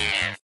Yeah.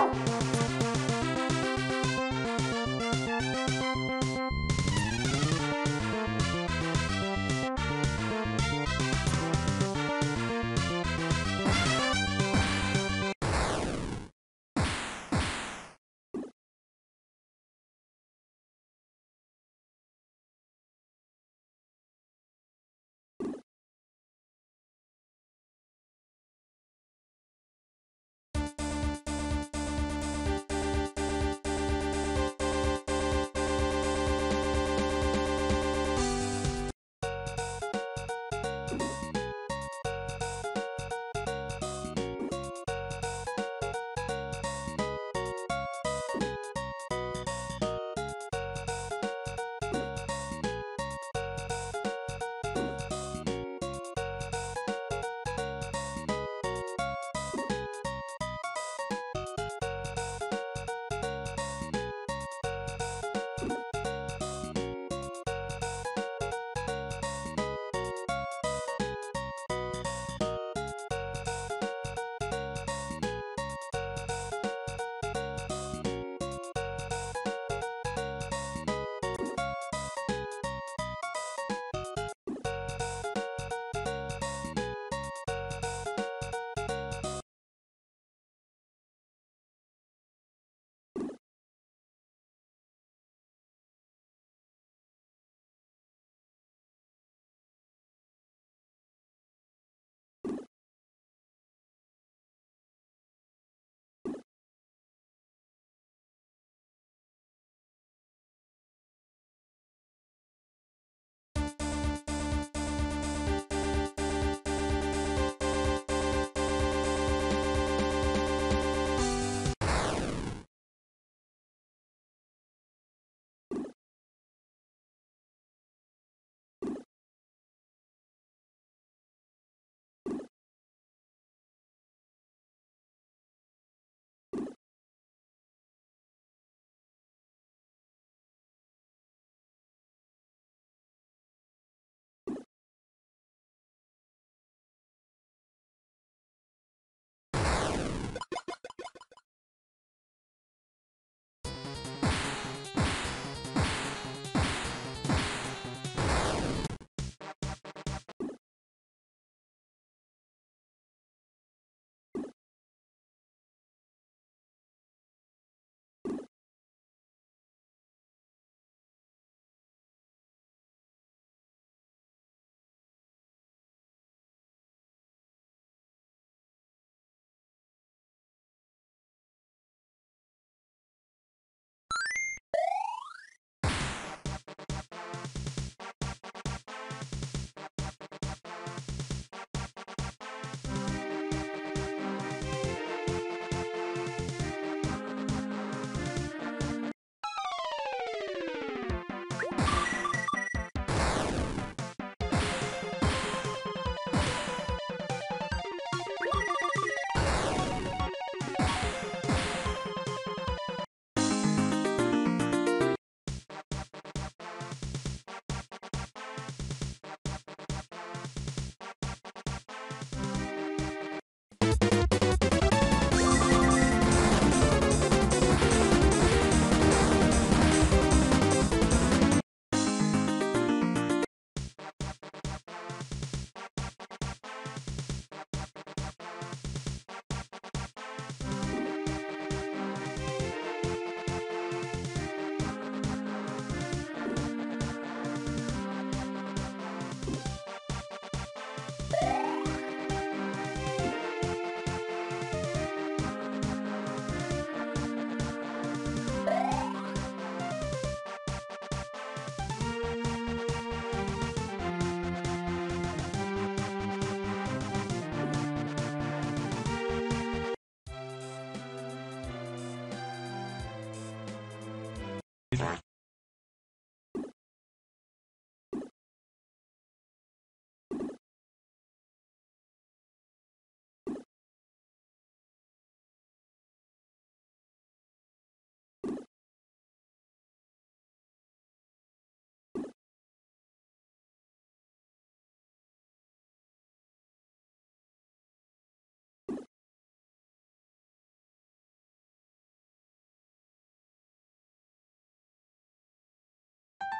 Oh!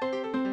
you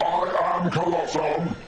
I am Colossal!